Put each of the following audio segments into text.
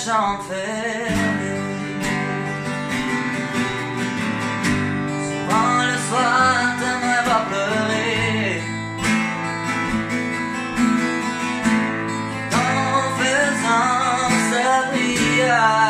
cherche à enfermer. Souvent le soir, ta main va pleurer. En faisant sa prière.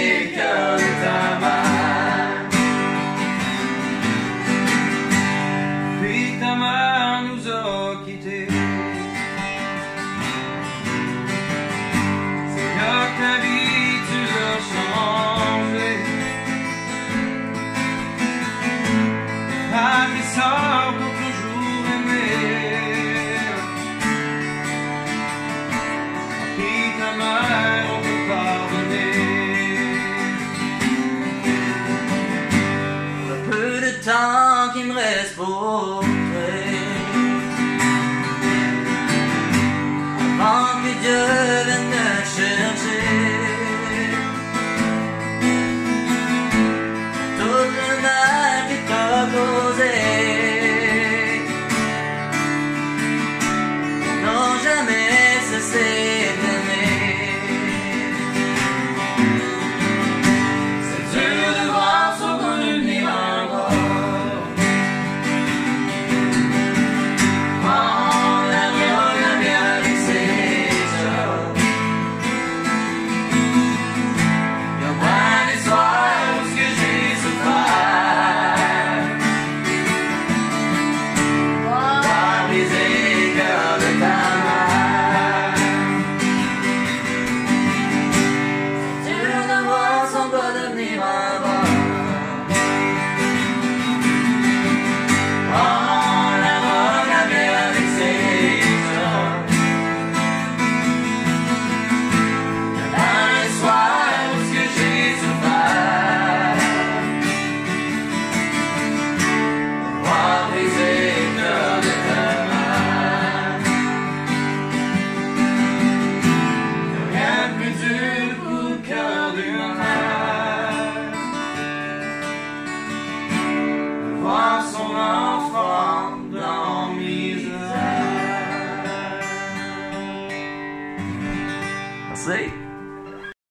les arbres ont toujours aimé. Puis ta mère, on peut pardonner. Le peu de temps qui me reste pour toi. Avant que Dieu vienne me chercher. enfant dans